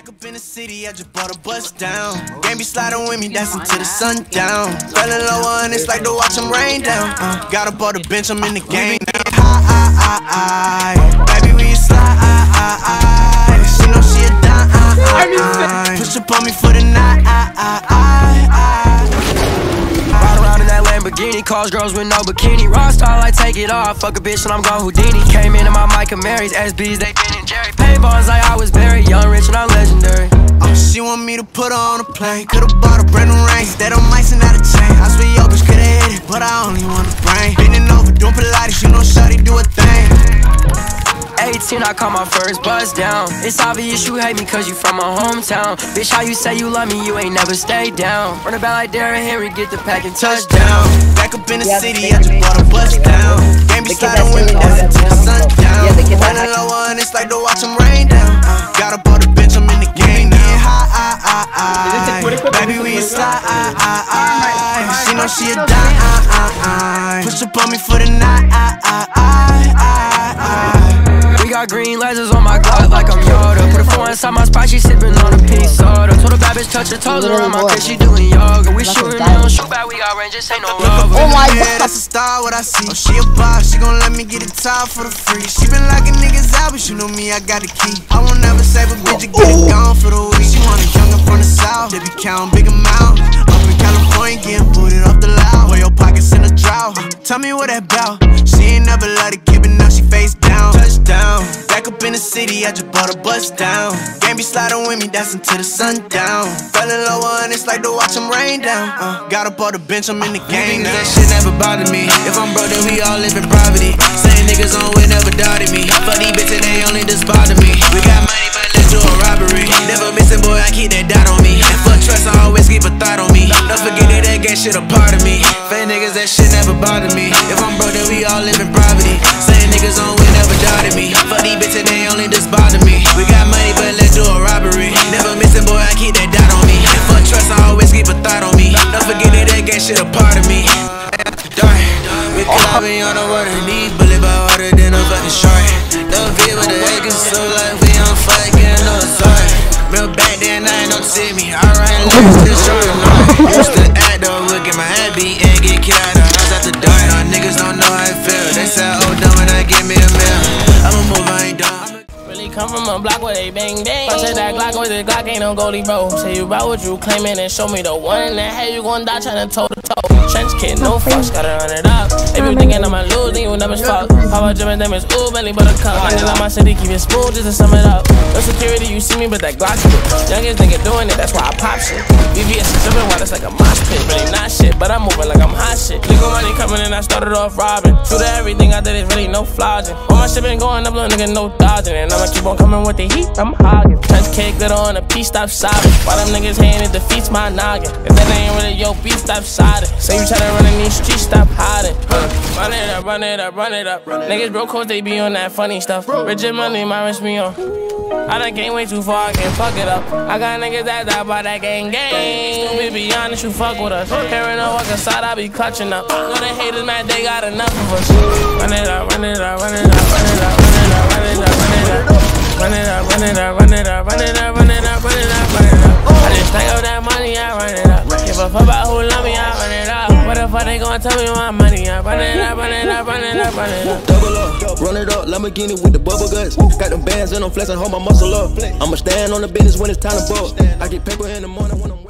Back up in the city, I just bought a bus down. Game be sliding with me, dancing to the sundown. Fell in love and it's like to watch them rain down. Uh, got up on bench, I'm in the game now. High, high, high. Baby, you slide, she know she a dime. Push up on me for the night. Ride around in that Lamborghini, calls girls with no bikini. Rockstar, like take it off. Fuck a bitch and I'm gone Houdini. Came into my Mike Mary's, SBs, they been in Jerry. Bonds like I was Barry, young, rich, and I'm on a plane. Could've bought a brand new ring. Instead of mice and out of chain. I swear yo bitch could've hit it, but I only want the brain. Bending over, doing Pilates, you know Shawty do a thing. 18, I caught my first buzz down. It's obvious you hate me cause you from my hometown. Bitch, how you say you love me, you ain't never stayed down. Run about like Derrick Henry, get the pack and touchdown. Back up in the city, I just bought a bus down. Game be sliding with me, dancing to the sundown. Running low and it's like to watch them rain down. Uh, got up on the bench, I'm Baby, we slide. She know she a dime. Push up on me for the night. We got green lasers on my Glock like I'm Yoda. Put a four inside my spot, she sipping on a pink soda. Told a bad bitch touch her toes around my face, she doing yoga. We shooting, they don't shoot back, we got range, just ain't no oh love. Oh my god, that's a star, what I see. Oh, she a boss, she gon' let me get it top for the free. She been locking niggas out, but you know me, I got the key. I won't never save a bitch, you get it gone for the week. South, they be counting big amounts. Up in California, getting booted off the loud. Wear your pockets in a drought. Tell me what that bout. She ain't never let it keep it, now she face down. Touchdown. Back up in the city, I just bought a bus down. Game be sliding with me, dancing to the sundown. Fell in love and it's like to watch them rain down. Uh, got up on the bench, I'm in the game now. That shit never bothered me. If I'm broke, then we all live in poverty. Same niggas on way never doubted me. Fuck these bitches, they only just bother me. We got money, shit a part of me. Fake niggas, that shit never bothered me. If I'm broke, then we all live in poverty. Same niggas on way never doubted me. Fuck these bitches, they only just bother me. We got money, but let's do a robbery. Never missing, boy, I keep that dot on me. Fuck trust, I always keep a thought on me. Don't forget that that gang shit a part of me. We could all be on the water, need bullet by harder than a fucking shark. Don't fit with the acres, so like we on fucking no sorry. Real back then, I ain't no see me. I this short and Used to come from a block where they bang bang. I said that Glock with the Glock ain't no goalie, bro. Say you about what you claiming and show me the one the head you gon' die toe to toe. Trench kid, no fucks, gotta run it up. If you thinking I'ma lose, then you never fuck. Papa Jim and them is ooh, belly but a cup. Niggas on my city keep it smooth just to sum it up. No security, you see me, but that Glock shit. Youngest nigga doing it, that's why I pop shit. VVS is dripping while it's like a mosh pit. Really not shit, but I'm moving like I'm hot shit. Legal money coming in, I started off robbing. True to everything I did is really no flogging. All my shit been going up, little nigga, no dodging. And I'ma keep on coming with the heat, I'm hogging. Trench cake, glitter on a piece, stop sobbing. While them niggas hating, it defeats my noggin. If that ain't really your beef, stop siding. Say you tryna run in these streets, stop hiding. Huh. Run it up, run it up, run it up. Run it Niggas broke cause they be on that funny stuff. Rich and money, my rich me on. I done came way too far, I can't fuck it up. I got niggas that die by that gang gang. We be honest, you fuck with us. Hearing no walk inside, I be clutching up. Know the haters, man, they got enough of us. Run it up, run it up, run it up, run it up, run it up, a fuck about who love me, I run it up. What the fuck they gon' tell me my money? I run it up, run it up, run it up, run it up. Double up, run it up, Lamborghini with the bubble guts. Got them bands and I'm flexing, hold my muscle up. I'ma stand on the business when it's time to ball. I get paper in the morning when I'm